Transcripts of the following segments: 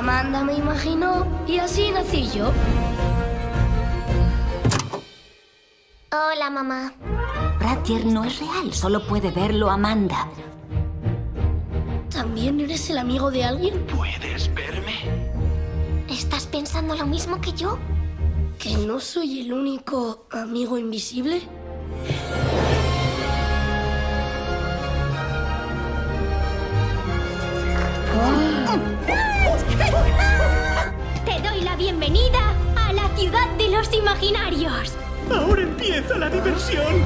Amanda me imaginó y así nací yo. Hola, mamá. Bratier no es real, solo puede verlo Amanda. ¿También eres el amigo de alguien? ¿Puedes verme? ¿Estás pensando lo mismo que yo? ¿Que no soy el único amigo invisible? Te doy la bienvenida a la ciudad de los imaginarios. Ahora empieza la diversión.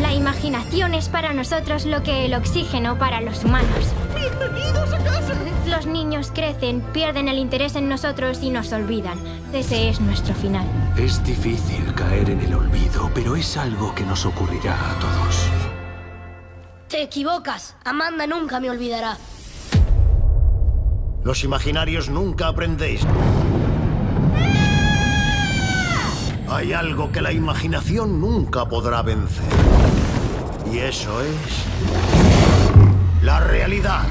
La imaginación es para nosotros lo que el oxígeno para los humanos. ¡Bienvenidos a casa! Los niños crecen, pierden el interés en nosotros y nos olvidan. Ese es nuestro final. Es difícil caer en el olvido, pero es algo que nos ocurrirá a todos. Te equivocas. Amanda nunca me olvidará. Los imaginarios nunca aprendéis. Hay algo que la imaginación nunca podrá vencer. Y eso es... La realidad.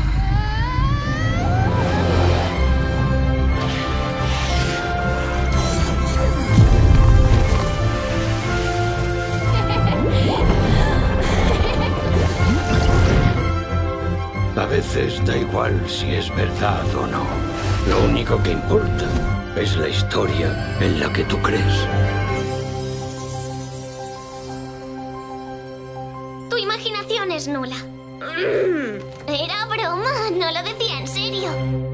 Veces da igual si es verdad o no. Lo único que importa es la historia en la que tú crees. Tu imaginación es nula. Era broma, no lo decía en serio.